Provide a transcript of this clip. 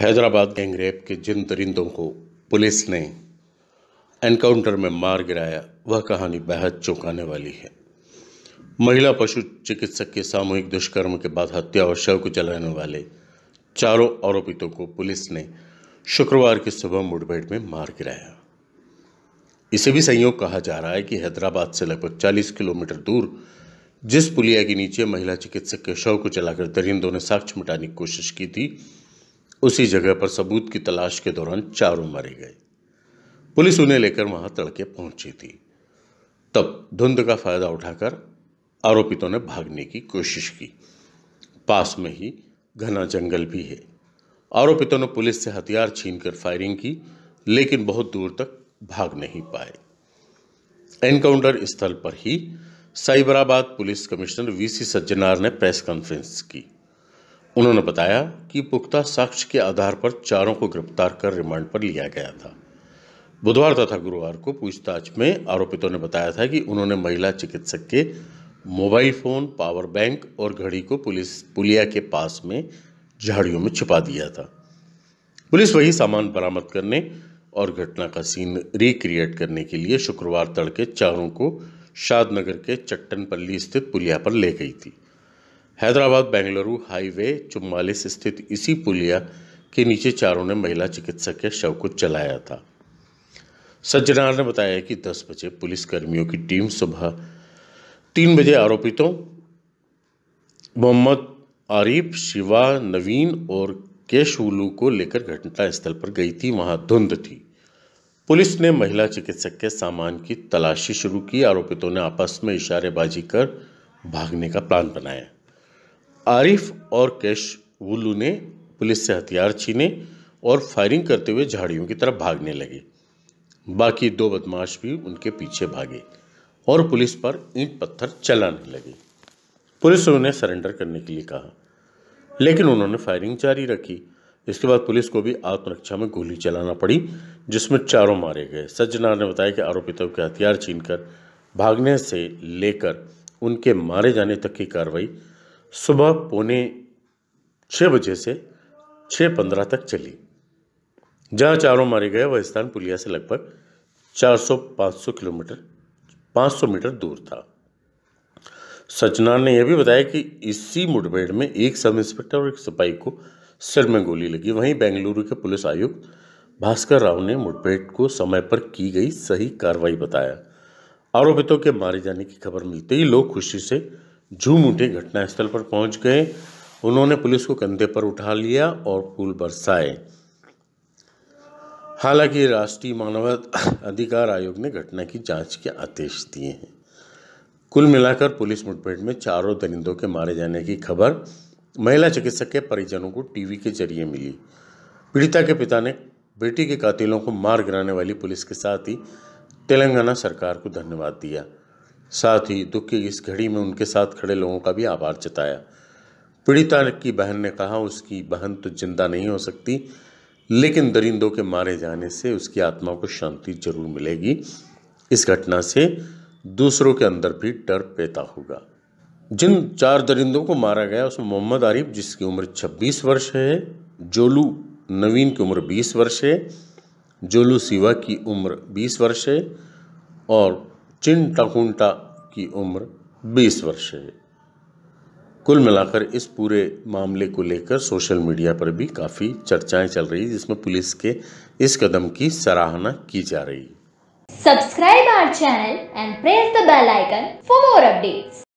Hyderabad gangrape के जिन दरिंदों को police ने एनकाउंटर में मार गिराया, वह कहानी बेहद चौंकाने वाली है। महिला पशु चिकित्सक के सामूहिक दुष्कर्म के बाद हत्या और शव को जलाने वाले चारों आरोपितों को पुलिस ने शुक्रवार की सुबह मुठभेड़ में मार गिराया। इसे भी संयोग कहा जा रहा है कि हैदराबाद से लगभग 40 किलोमीटर दूर, जिस पुलिया के नीचे महिला चिकित्सक के शव को चलाकर दरिंदों ने साक्ष्य मिटाने की कोशिश की थी उसी जगह पर सबूत की तलाश के दौरान चारों मारे गए। पुलिस उन्हें लेकर वहाँ तड़के पहुँची थी। तब धुंध का फ़ायदा उठाकर आरोपितों ने भागने की कोशिश की। पास में ही घना जंगल भी है। आरोपितों ने पुलिस से हथियार छीनकर फायरिंग की, लेकिन बहुत दूर तक भाग नहीं पाए। एनकाउंटर स्थल पर ही Cyberabad police commissioner VC Sajjanar ने प्रेस कॉन्फ्रेंस की। उन्होंने बताया कि पुख्ता साक्ष्य के आधार पर चारों को गिरफ़्तार कर रिमांड पर लिया गया था। बुधवार तथा गुरुवार को पूछताछ में आरोपितों ने बताया था कि उन्होंने महिला चिकित्सक के मोबाइल फ़ोन, पावर बैंक और घड़ी को पुलिस, पुलिया के पास में झाड़ियों में छिपा दिया था। पुलिस वही सामान बरामद करने और घटना का सीन रिक्रिएट करने के लिए शुक्रवार तड़के चारों को शादनगर के चट्टनपल्ली स्थित पुलिया पर ले गई थी। हैदराबाद बेंगलुरु हाईवे चुम्बालीस स्थित इसी पुलिया के नीचे चारों ने महिला चिकित्सक के शव को चलाया था। सज्जनार ने बताया कि 10 बजे पुलिस कर्मियों की टीम सुबह तीन बजे आरोपितों, मोहम्मद आरिफ, शिवा, नवीन और केशवुलू को लेकर घटनास्थल पर गई थी। वहाँ धुंध थी। पुलिस ने महिला चिकित्सक के सामान की तलाशी शुरू की। आरोपितों ने आपस में इशारेबाजी कर भागने का प्लान बनाया। आरिफ और कैश वुल्लू ने पुलिस से हथियार छीने और फायरिंग करते हुए झाड़ियों की तरफ़ भागने लगे। बाकी दो बदमाश भी उनके पीछे भागे और पुलिस पर ईंट पत्थर चलाने लगे। पुलिस ने उन्हें सरेंडर करने के लिए कहा, लेकिन उन्होंने फायरिंग जारी रखी। इसके बाद पुलिस को भी आत्मरक्षा में गोली चलाना पड़ी, जिसमें चारों मारे गए। सज्जनार ने बताया कि आरोपितों के हथियार छीनकर भागने से लेकर उनके मारे जाने तक की कार्रवाई सुबह पौने छः बजे से छः पंद्रह तक चली। जहाँ चारों मारे गए, वह स्थान पुलिया से लगभग 400-500 किलोमीटर 500 मीटर दूर था। सचनार ने यह भी बताया कि इसी मुठभेड़ में एक सब इंस्पेक्टर और एक सिपाही को सिर में गोली लगी। वहीं बेंगलुरु के पुलिस आयुक्त भास्कर राव ने मुठभेड़ को समय पर की गई सही कार्रवाई बताया। आरोपितों के मारे जाने की खबर मिलते ही लोग खुशी से झूम उठे घटनास्थल पर पहुँच गए। उन्होंने पुलिस को कंधे पर उठा लिया और फूल बरसाए। हालाँकि राष्ट्रीय मानव अधिकार आयोग ने घटना की जाँच के आदेश दिए हैं। कुल मिलाकर पुलिस मुठभेड़ में चारों दरिंदों के मारे जाने की खबर महिला चिकित्सक के परिजनों को टीवी के ज़रिए मिली। पीड़िता के पिता ने बेटी के कातिलों को मार गिराने वाली पुलिस के साथ ही तेलंगाना सरकार को धन्यवाद दिया। साथ ही दुख की इस घड़ी में उनके साथ खड़े लोगों का भी आभार जताया। पीड़िता की बहन ने कहा, उसकी बहन तो ज़िंदा नहीं हो सकती, लेकिन दरिंदों के मारे जाने से उसकी आत्मा को शांति ज़रूर मिलेगी। इस घटना से दूसरों के अंदर भी डर पैदा होगा। जिन चार दरिंदों को मारा गया, उसमें मोहम्मद आरिफ, जिसकी उम्र 26 वर्ष है, जोलू नवीन की उम्र 20 वर्ष है, जोलू सिवा की उम्र 20 वर्ष है, और चिन टाकुंटा की उम्र 20 वर्ष है कुल मिलाकर इस पूरे मामले को लेकर सोशल मीडिया पर भी काफ़ी चर्चाएँ चल रही जिसमें पुलिस के इस कदम की सराहना की जा रही subscribe our channel and press the bell icon for more updates.